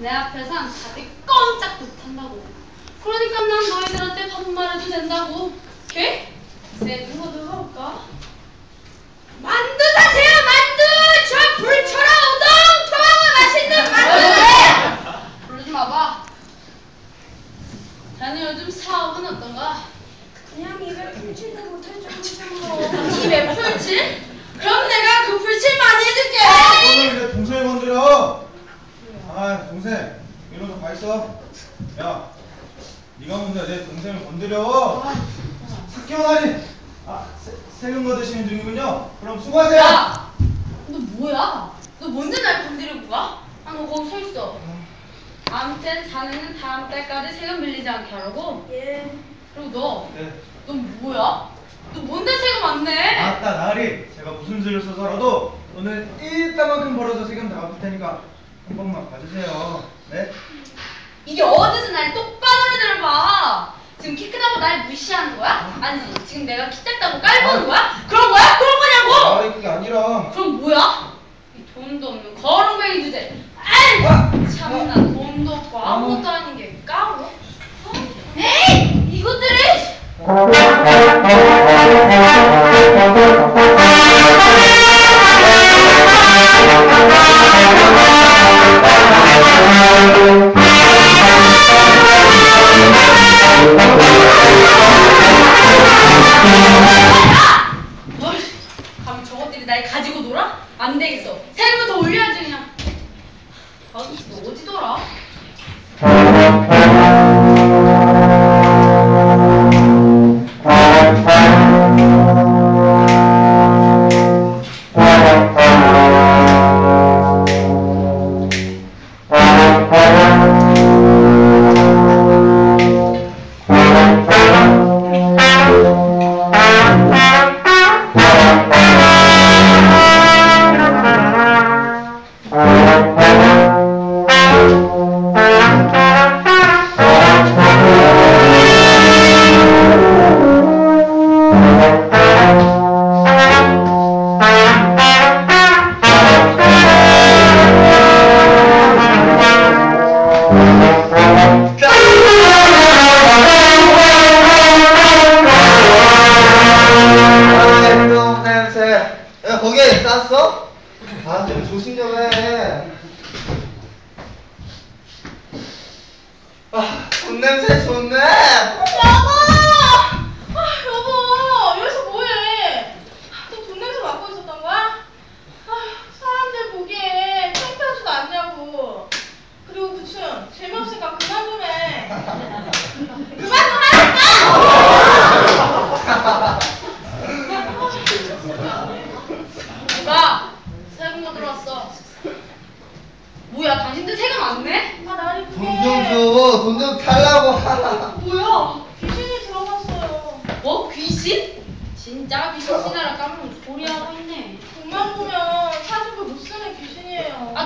내 앞에선 다들 꼼짝 못한다고. 그러니까 난 너희들한테 반말해도 된다고. 오케이? 내 누가 누가 올까? 만두 사세요 만두! 저 불초라 우동! 더 맛있는 만두! 부르지 마봐. 자네 요즘 사업은 어떤가? 그냥 입에 풀칠도 못할 정도로 입에 풀칠? 그럼 내가 그 풀칠 많이 해줄게! 오늘 내 동생을 건드려. 아, 동생, 이리 좀가 있어. 야, 네가 먼저 내 동생을 건드려. 학교날이 아, 세, 세금 거드시는 중이군요. 그럼 수고하세요. 야! 너 뭐야? 너 뭔데 날 건드리고 가? 아, 너 거기 서 있어. 아무튼 자네는 다음 달까지 세금 밀리지 않게 하라고. 예 그리고 너, 네. 너 뭐야? 너 뭔데 세금 안 내? 아따 나리, 제가 무슨 수를 써서라도 오늘 일단만큼 벌어서 세금 다 갚을 테니까 한 번만 봐주세요. 네? 이게 어디서 날 똑바로 들어봐. 지금 키 크다고 날 무시하는 거야? 아니, 지금 내가 키 작다고 깔보는 거야? 그런 거야? 그런 거냐고? 나리 그게 아니라. 그럼 뭐야? 이 돈도 없는 거렁뱅이 주제. 아이! 아! 참나 돈도 없고 아무것도 아닌 게 까불어? 어? 에이! 이것들이! 아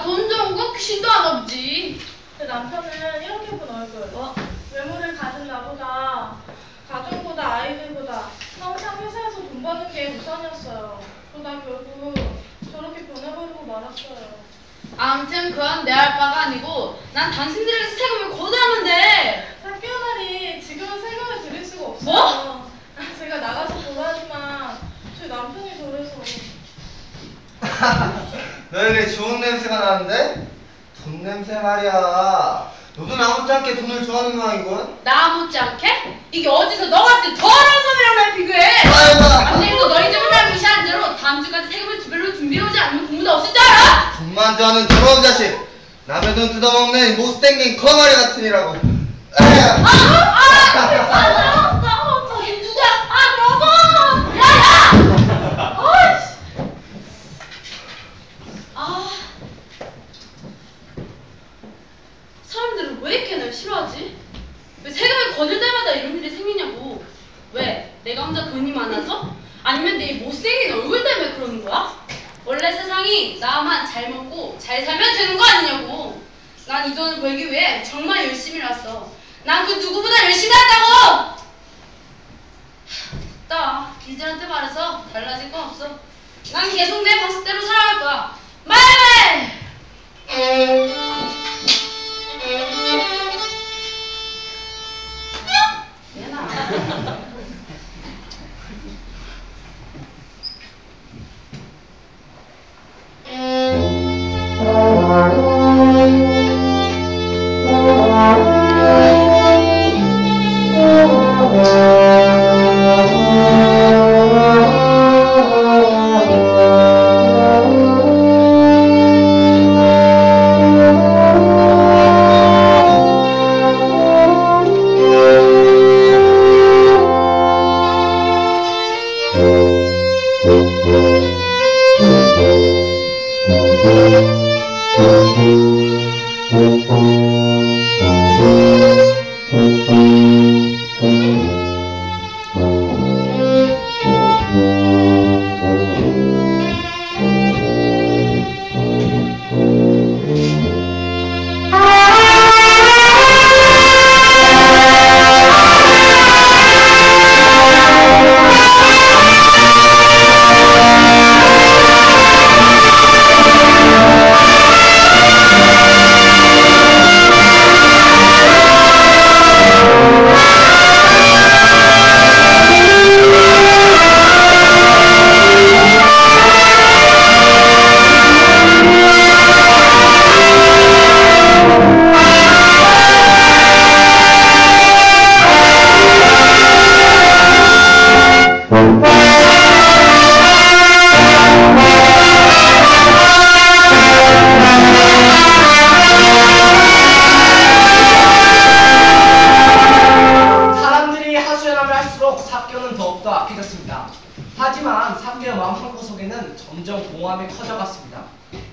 돈좀 오고 귀신도 안 없지. 내 남편은 이렇게 본 얼굴. 어? 외모를 가진 나보다 가족보다 아이들보다 항상 회사에서 돈 버는 게 우선이었어요. 그러다 결국 저렇게 변해버리고 말았어요. 아무튼 그건 내 할 바가 아니고 난 당신들에게서 세금을 거두라면 돼. 학교날이 지금은 세금을 드릴 수가 없어요. 뭐? 제가 나가서 보라지만 제 남편이 저래서 너에게 좋은 냄새가 나는데? 돈 냄새 말이야 너도 나무지 않게 돈을 좋아하는 모양이군 나 못지않게? 이게 어디서 너 같은 더러운 놈이랑 날 비교해? 아이고. 안 되고 너희 집은 날 무시하는 대로 다음 주까지 세금을 두 배로 준비해오지 않으면 공부도 없을 줄 알아? 돈만 좋아하는 더러운 자식 남의 돈 뜯어먹는 이 못생긴 거마리 같으니라고. 아! 아! 아! 아! 저기 누구야? 아, 여보! 야, 야! 아이씨. 아. 사람들은 왜 이렇게 날 싫어하지? 왜 세금을 거둘 때마다 이런 일이 생기냐고. 왜? 내가 혼자 돈이 많아서? 아니면 내 못생긴 얼굴 때문에 그러는 거야? 원래 세상이 나만 잘 먹고 잘 살면 되는 거 아니냐고. 난 이 돈을 벌기 위해 정말 열심히 일했어. 난 그 누구보다 열심히 한다고! 나 기자한테 말해서 달라질 건 없어. 난 계속 내 방식대로 살아갈 거야. 말해!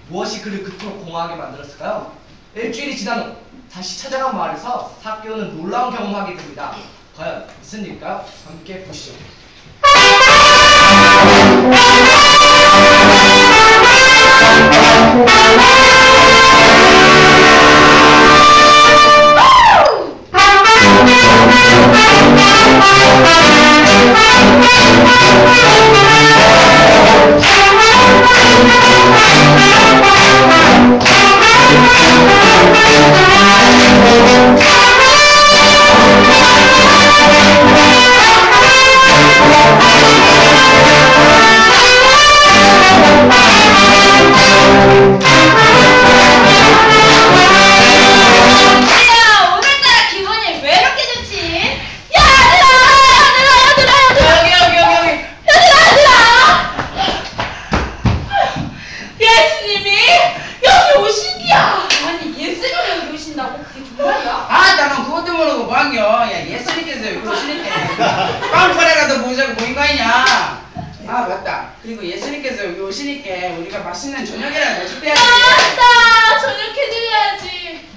무엇이 그를 그토록 공허하게 만들었을까요? 일주일이 지난 후 다시 찾아간 마을에서 사교는 놀라운 경험하게 됩니다. 과연 일일까요? 함께 보시죠. 예수님이 여기 오신이야 아니 예수님이 여기 오신다고 그게 정말이야? 아, 나는 그것도 모르고 뭐한겨. 야, 예수님께서 여기 오시니까. 빵파레라도 보자고 보인 거 아니냐. 아, 맞다. 그리고 예수님께서 여기 오시니까 우리가 맛있는 저녁이라도 준비해야지. 맞다 저녁 해드려야지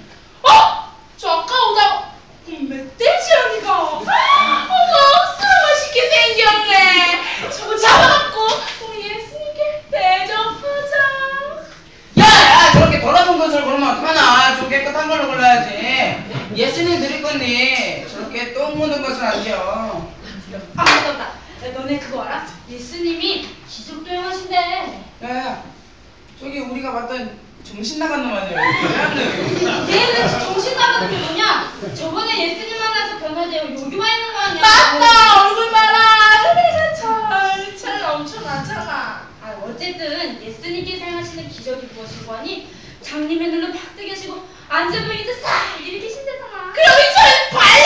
어? 저 아까 오다가 멧돼지 아니가 어머 술 맛있게 생겼네 저거 잡아갖고 우리 예수님께 대접하자 야, 야, 저렇게 더러운 것을 고르면 어떡하나. 좀 깨끗 한 걸로 골라야지. 예수님 드릴 건데, 저렇게 똥 묻은 것은 안 돼요. 아 맞다 야, 너네 그거 알아? 예수님이 기적도 행하신대 야, 야, 저기 우리가 봤던 정신 나간 놈 아니야? 왜 얘는 정신 나가는 게 뭐냐? 저번에 예수님 만나서 변화되어 여기만 있는 거 아니야? 맞다 얼굴 봐라 은혜가 철철 넘쳐나잖아 아, 어쨌든 예수님께서 행하시는 기적이 무엇인 거니? 장님의 눈을 팍 뜨개시고 앉아 보이듯 싹 일으키신대잖아. 그럼 이철 발레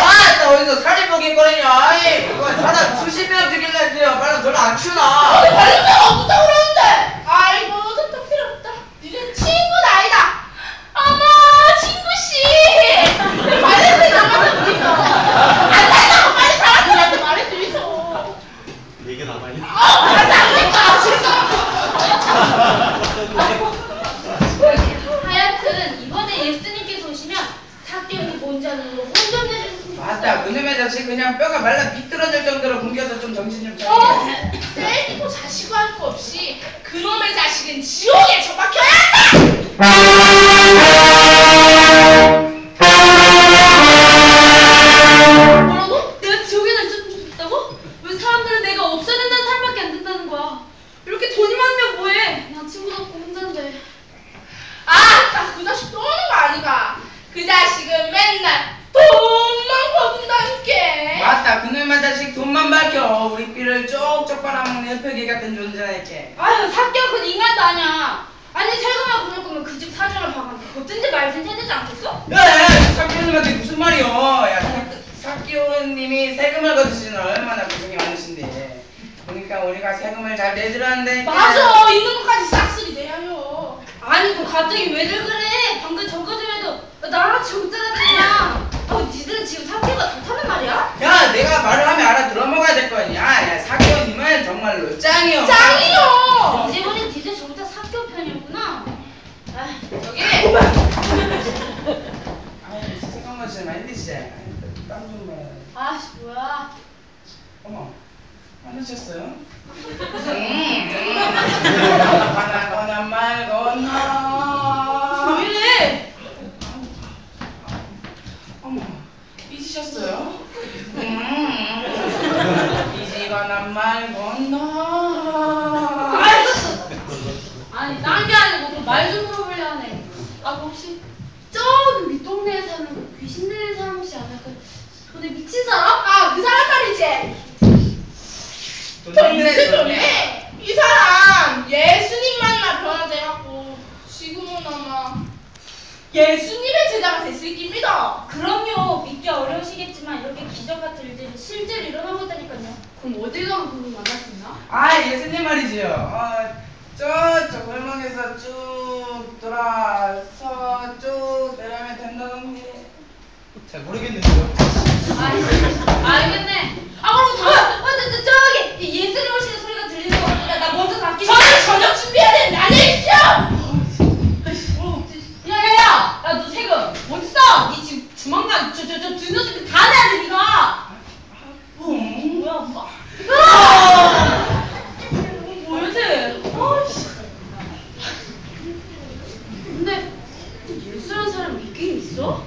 아, 나 어디서 살이 먹겠거든요. 아이, 그거 사람 수십 명 죽일래지요. 빨리 너를 안 추나. 발레가 없다 그러는데 아이고 그것도 필요 없다 니네 친구는 아니다 어머 친구씨 발레를 남아서 보이소 안 살다고 빨리 사람들한테 말해주이소 얘기 남아있네. 아 남겠다 하여튼 이번에 예수님께서 오시면 사개운이 뭔지 아는 걸 혼돈해 주셨습니다. 맞다. 그놈의 자식 그냥 뼈가 말라 비뚤어질 정도로 굶겨서 좀 정신 좀 차리게. 어? 때리고 자시고 할 거 없이 그놈의 자식은 지옥에 처박혀야 한다 잘 내주라는데. 맞아 있는 것까지 싹쓸이 내야요 아니 너 갑자기 왜들 그래? 방금 전까지만 해도 나랑 정짜라잖아. 어 니들은 지금 사태가 좋다는 말이야? 야, 내가 말을 하면 알아 들어 먹어야 될 거 아니야. 야, 사기오님은 정말로 짱이요. 짱이요 이제부터 니들 정짜 사교 편이었구나. 아 저기 아이, 잠깐만, 좀 많이 드시지. 땀좀 봐요. 아씨 뭐야? 어머, 화나셨어요? 음, 화나거나 말거나. 왜 이래 어머, 삐지셨어요? 음, 삐지거나 말거나. 아니 딴 게 아니고 말 좀 물어보려 하네. 아 혹시 저기 윗동네에 사는 그 귀신 들린 사람 혹시 아나 그 돈에 미친 사람? 아 그 사람 말이지 저 돈내, 이틀 돈내. 전에 이 사람 예수님 만나 변화돼갖고 지금은 아마 예수님의 제자가 됐을 깁니다 그럼요. 믿기 어려우시겠지만 이렇게 기적 같은 일들이 실제로 일어나고 있다니까요. 그럼 어딜 가면 그분 만날 수 있나? 아, 예수님 말이지요. 어, 저쪽 골목에서 쭉 돌아서 쭉 내려면 된다던데. 잘 모르겠는데요. 아이, 알겠네. 아 그럼 다, 어, 저, 저, 저기 이 예수님 오시는 소리가 들리는 거. 야, 나 먼저 갈게. 저는 저녁 준비해야 되는데 안녕히 계십시오 야야야, 야 너 세금 어딨어? 니 지금 조만간 저저저 뒷모습 다 내야 돼 니가. 뿡. 뭐야 엄마? 아! 뭐야 쟤? 아이씨. 근데 예수라는 사람 믿긴 있어?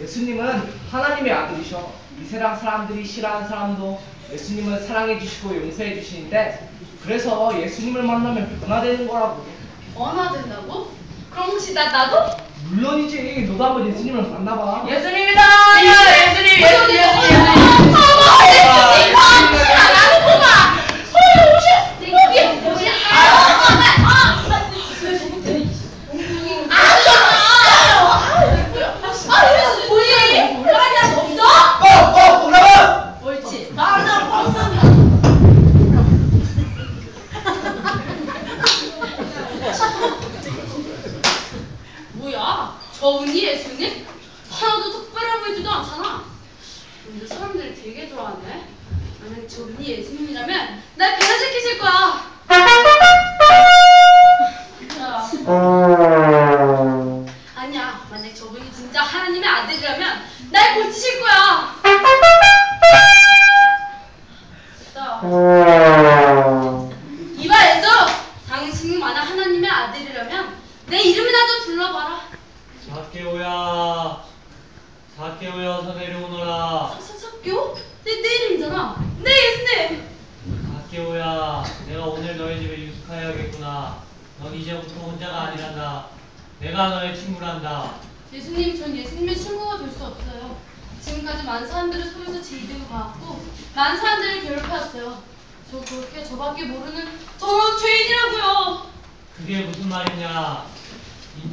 예수님은 하나님의 아들이셔. 이 세상 사람들이 싫어하는 사람도 예수님은 사랑해 주시고 용서해 주시는데 그래서 예수님을 만나면 변화되는 거라고. 언화 된다고? 그럼 혹시 나 나도? 물론이지. 너도 한번 예수님을 만나봐. 예수님이다! 야, 예수님, 예수님, 예수님, 예수님. 저분이 예수님? 하나도 특별해 보이지도 않잖아. 근데 사람들이 되게 좋아하네. 만약 저분이 예수님이라면 날 변화시키실 거야. 아니야. 만약 저분이 진짜 하나님의 아들이라면 날 고치실 거야. 됐다. 이봐 예수! 당신이 만약 하나님의 아들이라면 내 이름이라도 불러봐라. 사케오야 사케오야 어서 내려오너라 사사사교? 내, 내 이름이잖아. 네 예수님. 사케오야 내가 오늘 너희 집에 유숙하여야겠구나 넌 이제부터 혼자가 아니란다 내가 너의 친구란다 예수님, 전 예수님의 친구가 될 수 없어요. 지금까지 많은 사람들을 속여서 제 이득을 봐왔고 많은 사람들을 괴롭혀왔어요. 저 그렇게 저밖에 모르는 저런 죄인이라고요. 그게 무슨 말이냐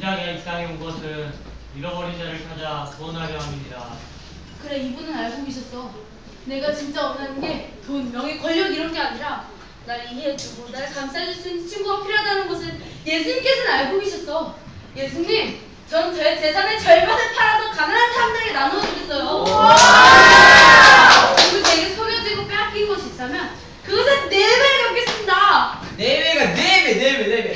인자가 이 땅에 온 것은 잃어버린 자를 찾아 구원하려 함이니라 그래 이분은 알고 계셨어. 내가 진짜 원하는 게 돈, 명예, 권력 이런 게 아니라 날 이해해주고 날 감싸줄 수 있는 친구가 필요하다는 것을 예수님께서는 알고 계셨어. 예수님, 전제 재산의 절반을 팔아도 가난한 사람들에게 나눠주겠어요. 그리고 제게 속여지고 빼앗긴 것이 있다면 그것은 네 배를 갚겠습니다. 네 배가 네 배, 네 배, 네 배.